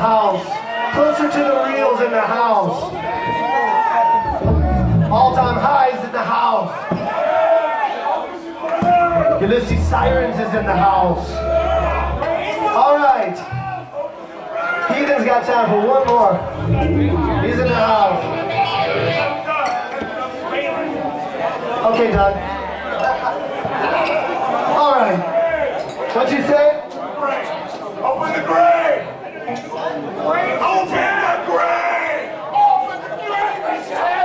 house. Closer to the reels in the house. All time highs in the house. Ulysses Sirens is in the house. All right. Heathen's got time for one more. He's in the house. Okay, Doug. All right. What'd you say? Open the grave! Open the grave! Open the grave,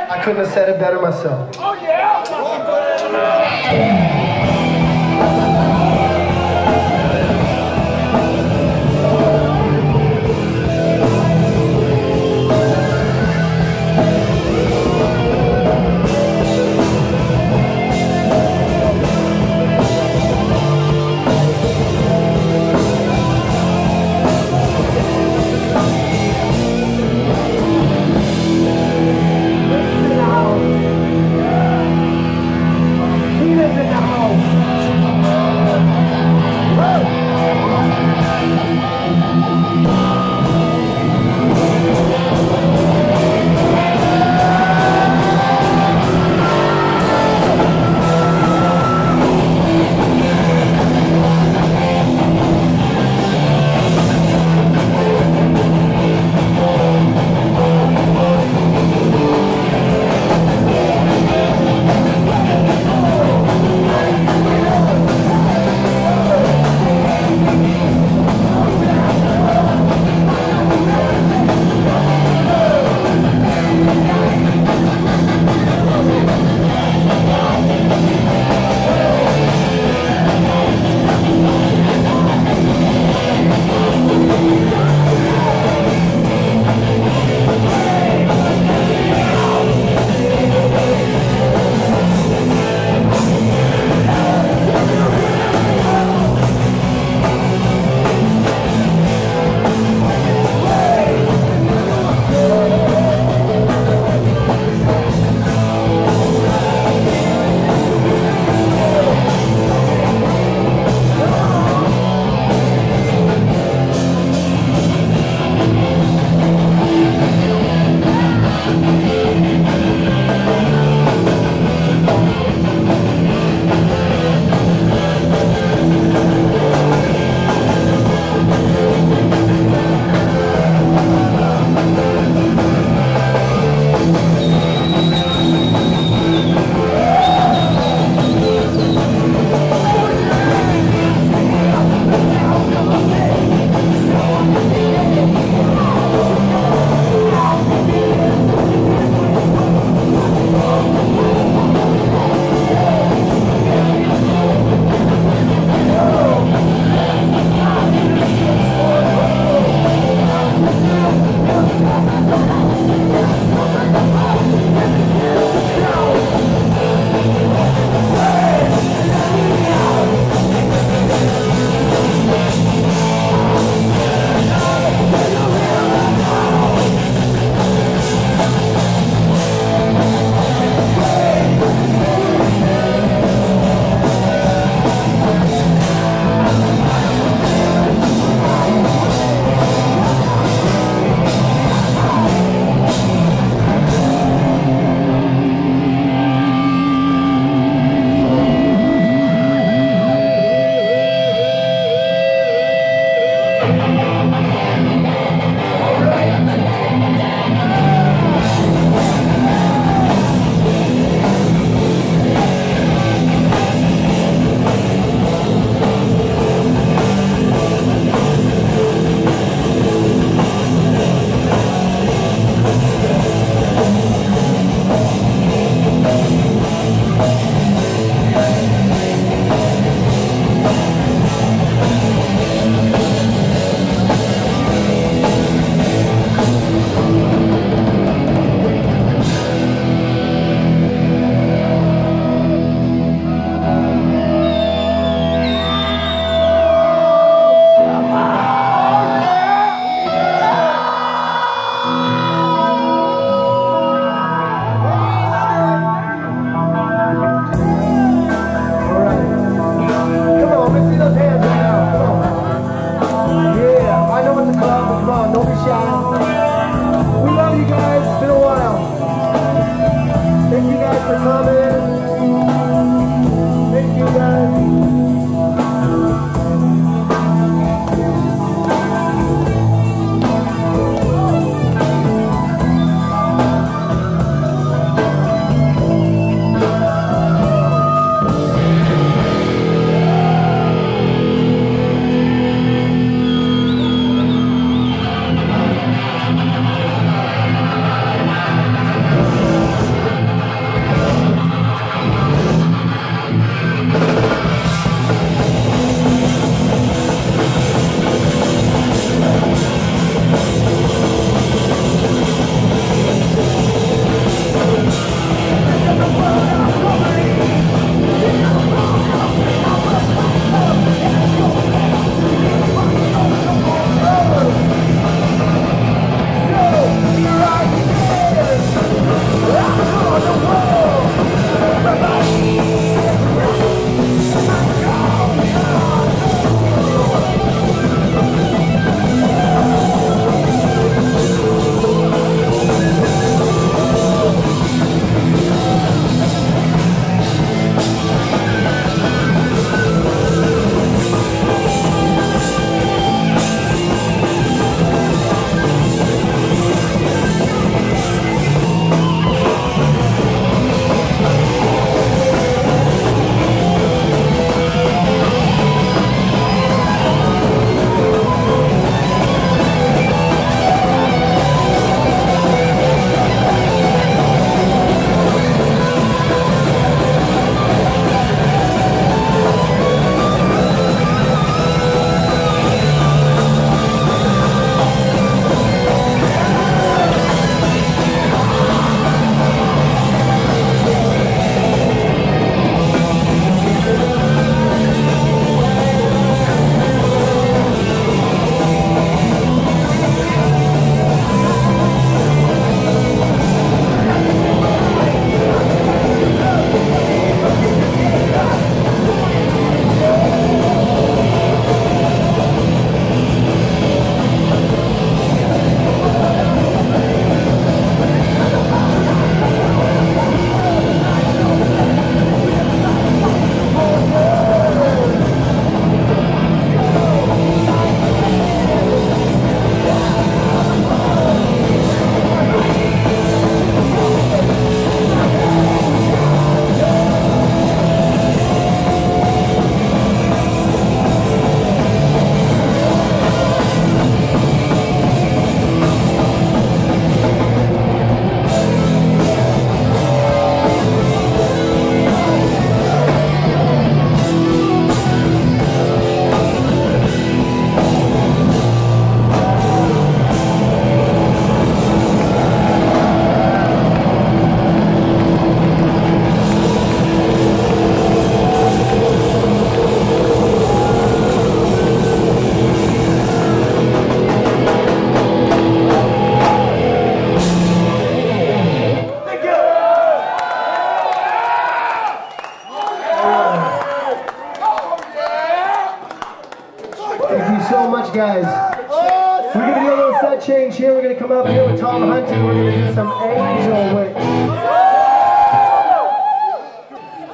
I couldn't have said it better myself. Oh yeah!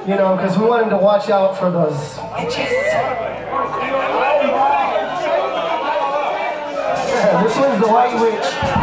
You know, because we want him to watch out for those witches. This one's the White Witch.